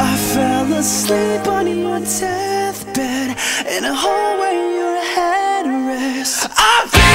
I fell asleep on your deathbed In a hallway, your headrest I've